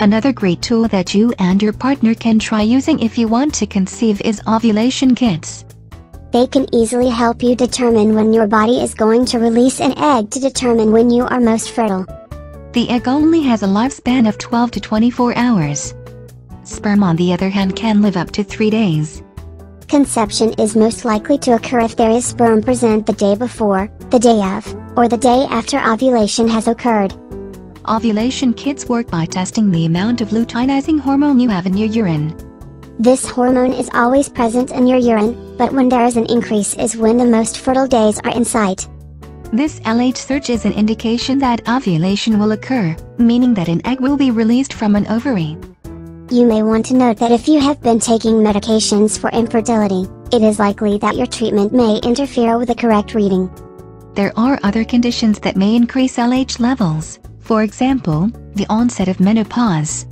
Another great tool that you and your partner can try using if you want to conceive is ovulation kits. They can easily help you determine when your body is going to release an egg to determine when you are most fertile. The egg only has a lifespan of 12 to 24 hours. Sperm on the other hand can live up to 3 days. Conception is most likely to occur if there is sperm present the day before, the day of, or the day after ovulation has occurred. Ovulation kits work by testing the amount of luteinizing hormone you have in your urine. This hormone is always present in your urine, but when there is an increase is when the most fertile days are in sight. This LH surge is an indication that ovulation will occur, meaning that an egg will be released from an ovary. You may want to note that if you have been taking medications for infertility, it is likely that your treatment may interfere with the correct reading. There are other conditions that may increase LH levels, for example, the onset of menopause.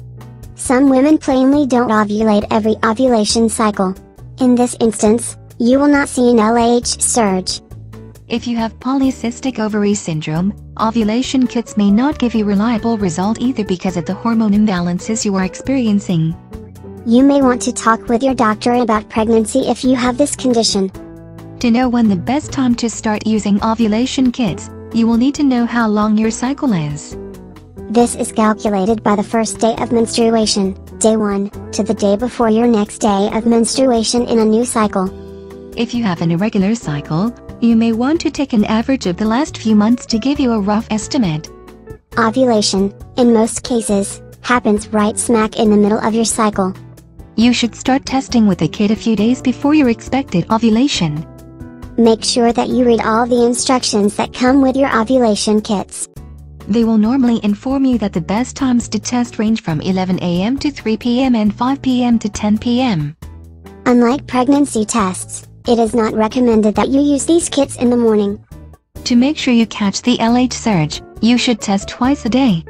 Some women plainly don't ovulate every ovulation cycle. In this instance, you will not see an LH surge. If you have polycystic ovary syndrome, ovulation kits may not give you reliable result either because of the hormone imbalances you are experiencing. You may want to talk with your doctor about pregnancy if you have this condition. To know when the best time to start using ovulation kits, you will need to know how long your cycle is. This is calculated by the first day of menstruation, day 1, to the day before your next day of menstruation in a new cycle. If you have an irregular cycle, you may want to take an average of the last few months to give you a rough estimate. Ovulation, in most cases, happens right smack in the middle of your cycle. You should start testing with the kit a few days before your expected ovulation. Make sure that you read all the instructions that come with your ovulation kits. They will normally inform you that the best times to test range from 11 a.m. to 3 p.m. and 5 p.m. to 10 p.m. Unlike pregnancy tests, it is not recommended that you use these kits in the morning. To make sure you catch the LH surge, you should test twice a day.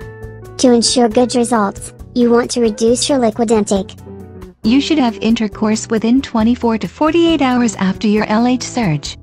To ensure good results, you want to reduce your liquid intake. You should have intercourse within 24 to 48 hours after your LH surge.